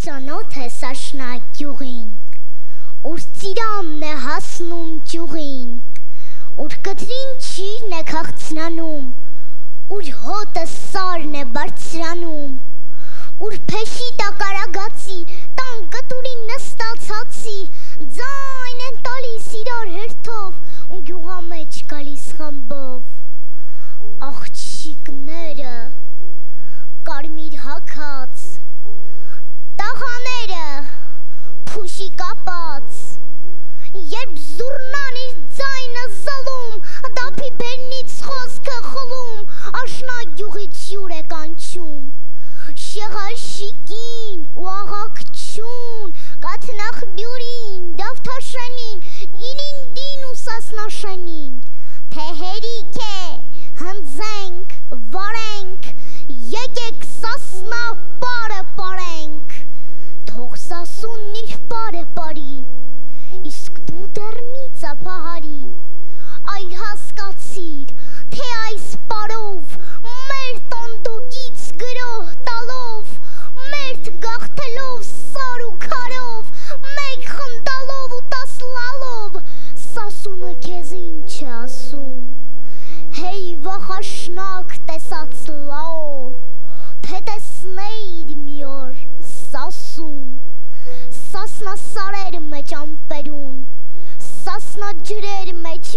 ծանոթ է սաշնակ գյուղին, ուր ծիրամն է հասնում ճյուղին, ուր կտրին չիրն է քաղցրանում, ուր հոտը սարն է բարձրանում, ուր փեշի տակարագացի, տան կտուրին նստացացի, ձայն են տալիս իրար հերթով, ու գյուղա մեջ գալիս խմբով, աղջիկները, կարմիր հակած, փուշի կապած, երբ զուրնան իր ձայնը զլում, դապի բերնից խոսքը խլում, աշնա գյուղից յուր է կանչում, շեղաշիկին ու աղակչուն, կաթնախբյուրին, դավթաշանին, իրինդին ու սասնաշանին, թե հերիք է, հնձենք, վարենք, եկեք վախաշնակ տեսած լաո, թե տեսնեիր մի օր սասուն, սասնա սարեր մեջ ամպերուն, սասնա ջրեր մեջ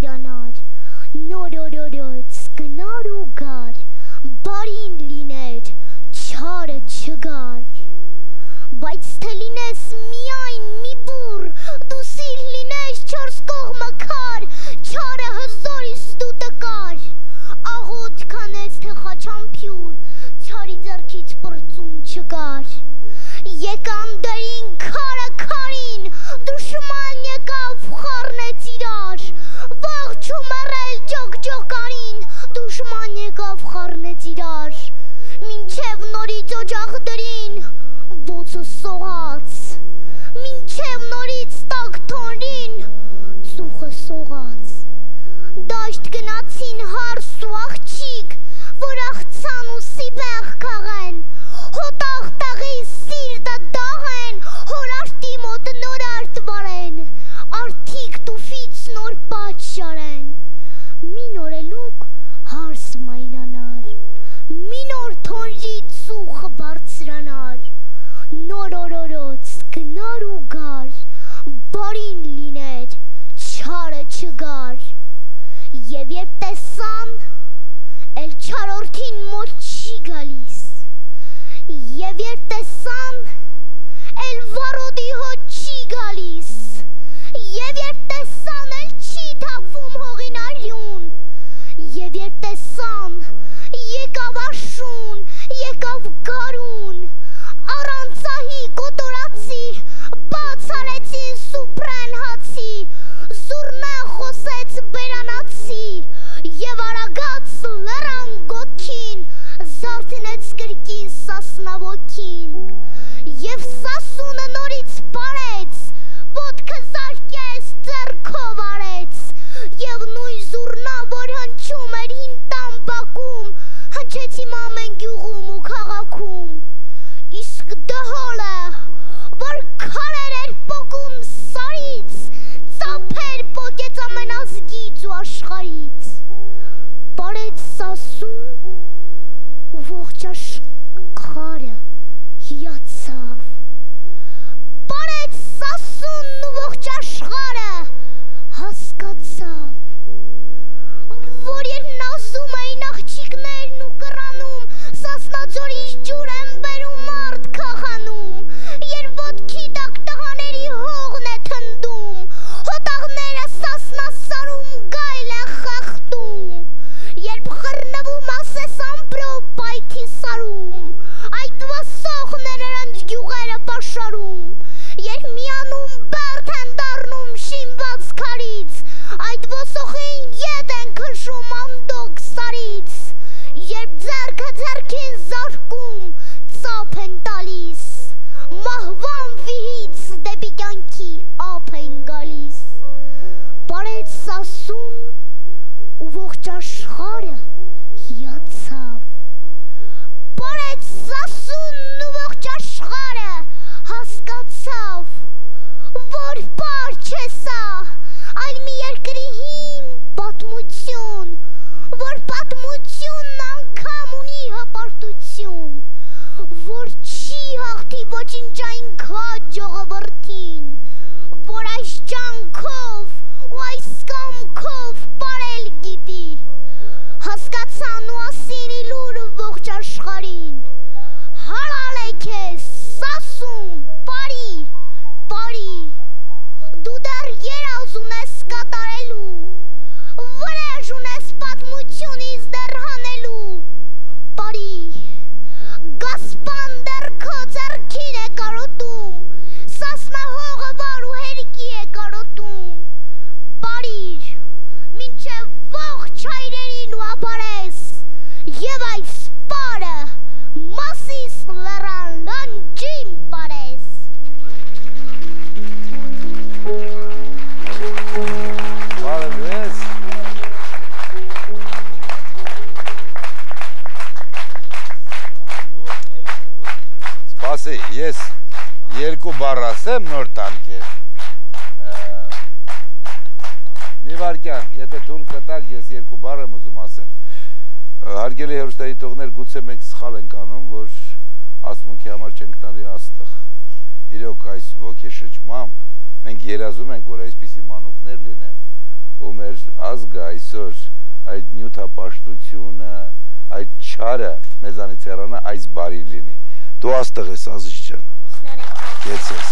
հարս մայրանար, նորորորոց կնար ու գար, բարին լիներ, չարը չգար, բայց թե լինես միայն մի բուր, դու սիր լինես չորս կողմը քար, չարը հզորիս դու տկար, աղոտ կանես թե խաչամփյուր, չարի ձեռքից պրծում չկար, եկան դրին քարը քարին, դուշման եկավ սողաց, դաշտ գնացին հարս ու աղջիկ, որ աղցան ու սիպեղ կաղեն, հոտաղ տաղի սիրտը դաղեն, հոր արտի մոտ նոր արդ վարեն, արդիք տուֆից նոր պաչ շարեն, մի նոր էլուկ հարս մայնանար, մի նոր թոնրի ծուխը բարձրանար, նոր օրորոց գնար ու գար, բարին չարը չգար, և երբ տեսան, էլ չարորդին մոտ չի գալիս, և երբ տեսան, էլ վարոդի հոտ չի գալիս, և երբ տեսան, էլ չի թափվում հողին արյուն, և երբ տեսան, եկավ աշուն, եկավ գարուն, առանցահի կոտորացի, բաց արեցին սուպրեն կյանքի ափ են գալիս բարեց սասուն ու ողջ աշխարը հիացավ բարեց սասունն ու ողջ աշխարը հասկացավ որ բար չէ սա այլ մի երկրի հին պատմություն որ պատմությունն անգամ ունի հպարտություն որ չի հաղթի ոչինչ այն քաջ ժողովրդին որ այս Սպասի, ես երկու բառ ասեմ նոր տան քեզ։ Մի վարքյան, եթե թույլ կտակ, ես երկու բառ եմ ուզում ասել։ Հարգելի հերոստատիտողներ, գուցե մենք սխալ ենք անում, որ ասմունքի համար չենք տալի աստղ։ Իրոք այս ոգեշրջմամբ մենք երազում ենք, որ այսպիսի մանուկներ լինեն, ու մեր ազգը այսօր այդ նյութապաշտությունը, այդ չարը մեզանից հեռանա, այս բարի լինի դու աստեղ ես ազիզ ջան։ Կեցես։